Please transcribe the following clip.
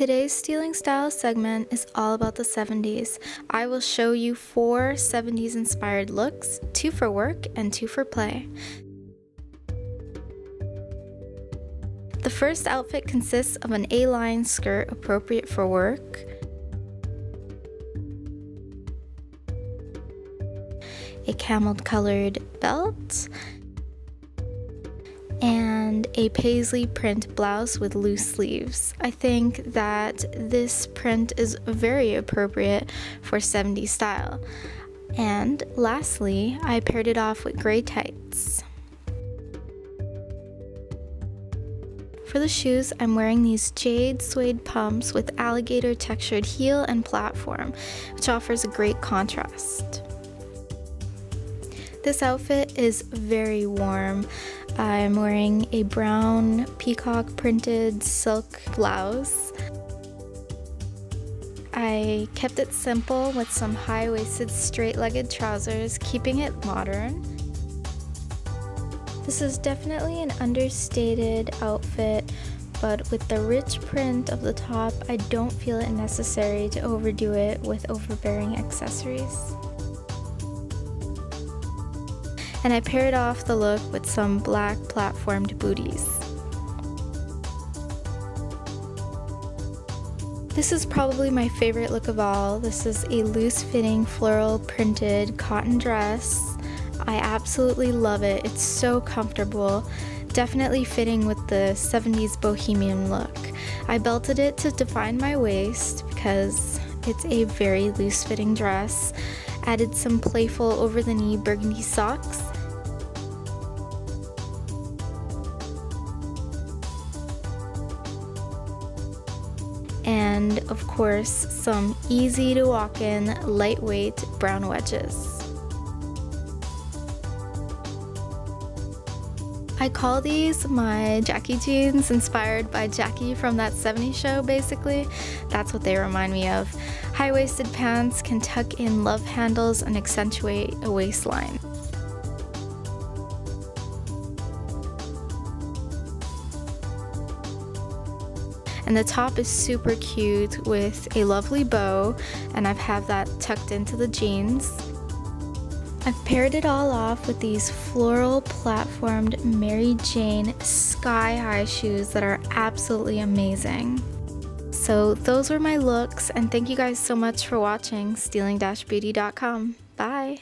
Today's Stealing Style segment is all about the 70s. I will show you four 70s inspired looks, two for work and two for play. The first outfit consists of an A-line skirt appropriate for work, a camel colored belt, and a paisley print blouse with loose sleeves. I think that this print is very appropriate for 70s style. And lastly, I paired it off with gray tights. For the shoes, I'm wearing these jade suede pumps with alligator textured heel and platform, which offers a great contrast. This outfit is very warm. I'm wearing a brown peacock printed silk blouse. I kept it simple with some high-waisted straight-legged trousers, keeping it modern. This is definitely an understated outfit, but with the rich print of the top, I don't feel it necessary to overdo it with overbearing accessories and I paired off the look with some black platformed booties. This is probably my favorite look of all. This is a loose fitting floral printed cotton dress. I absolutely love it. It's so comfortable. Definitely fitting with the 70s bohemian look. I belted it to define my waist because it's a very loose fitting dress. Added some playful over the knee burgundy socks and of course some easy to walk in lightweight brown wedges. I call these my Jackie jeans, inspired by Jackie from that 70s show, basically. That's what they remind me of. High-waisted pants can tuck in love handles and accentuate a waistline. and the top is super cute with a lovely bow and I've have that tucked into the jeans. I've paired it all off with these floral platformed Mary Jane sky high shoes that are absolutely amazing. So those were my looks and thank you guys so much for watching stealing-beauty.com. Bye!